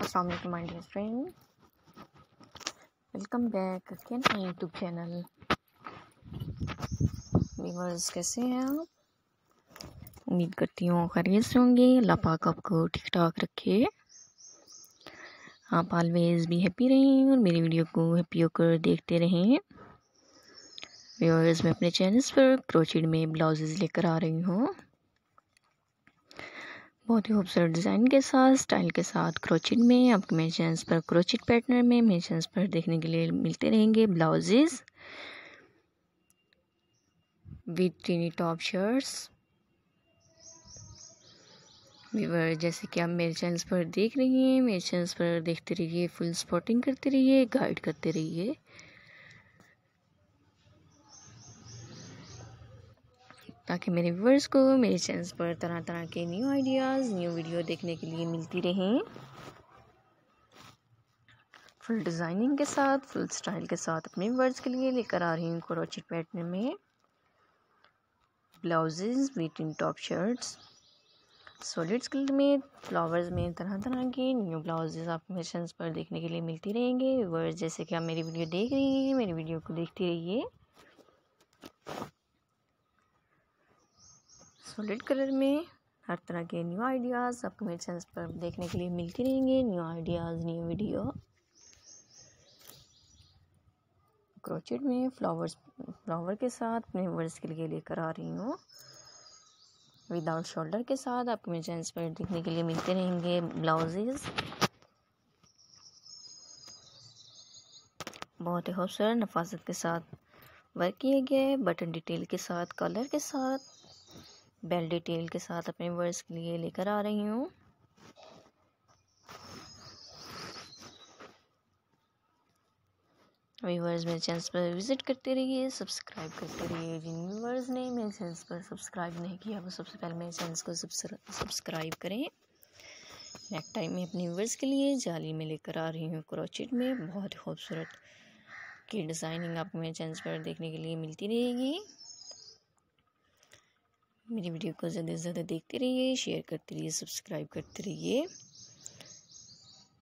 Assalamualaikum, my welcome back again my YouTube channel viewers कैसे हैं आप? उम्मीद करती हूँ खैरियत से होंगे। अल्लाह पाक आपको ठीक ठाक रखे। आप ऑलवेज भी हैप्पी रहें और मेरी वीडियो को हैप्पी होकर देखते रहें। व्यूवर्स मैं अपने चैनल्स पर क्रोचिड में ब्लाउजेज़ लेकर आ रही हूँ। बहुत ही खूबसूरत डिज़ाइन के साथ, स्टाइल के साथ क्रोचिट में। आपके मेरे पर क्रोचिट पैटर्न में, मेरे पर देखने के लिए मिलते रहेंगे blouses with teeny top shirts. Viewer जैसे कि आप मेरे चैनल्स पर देख रही हैं, मेरे चैनल्स पर देखते रहिए फुल स्पॉटिंग करते रहिए गाइड करते रहिए। ताकि मेरे व्यूवर्स को, मेरे चैनल पर तरह तरह के न्यू आइडियाज़ न्यू वीडियो देखने के लिए मिलती रहें। फुल डिज़ाइनिंग के साथ फुल स्टाइल के साथ अपने व्यूवर्स के लिए लेकर आ रही हूँ क्रोचेट पैटर्न में। Blouses with top shirts solids colour में फ्लावर्स में तरह तरह के न्यू ब्लाउजेज आप मेरे पर देखने के लिए मिलती रहेंगे। व्यूवर्स जैसे कि आप मेरी वीडियो देख रही हैं, मेरी वीडियो को देखती रहिए। सॉलिड कलर में हर तरह के न्यू आइडियाज़ आपको मेरे चैनल पर देखने के लिए मिलती रहेंगे। New ideas new video crochet में फ्लावर्स फ्लावर के साथ अपने वर्ड्स के लिए लेकर आ रही हूँ। विदाउट शोल्डर के साथ आपको मेरे चैनल पर देखने के लिए मिलते रहेंगे ब्लाउजेज बहुत ही खूबसूरत नफाजत के साथ वर्क किए गए बटन डिटेल के साथ कलर के साथ। बेल डिटेल के साथ अपने वर्स के लिए लेकर आ रही हूँ। व्यूवर्स मेरे चैनल पर विज़िट करते रहिए, सब्सक्राइब करते रहिए। जिन व्यूवर्स ने मेरे चैनल पर सब्सक्राइब नहीं किया, वो सबसे पहले मेरे चैनल को सब्सक्राइब करें। नेक्स्ट टाइम मैं अपने व्यूवर्स के लिए जाली में लेकर आ रही हूँ। क्रोचेट में बहुत खूबसूरत की डिज़ाइनिंग आपको मेरे चैनल पर देखने के लिए मिलती रहेगी। मेरी वीडियो को ज़्यादा से ज़्यादा देखते रहिए शेयर करते रहिए सब्सक्राइब करते रहिए।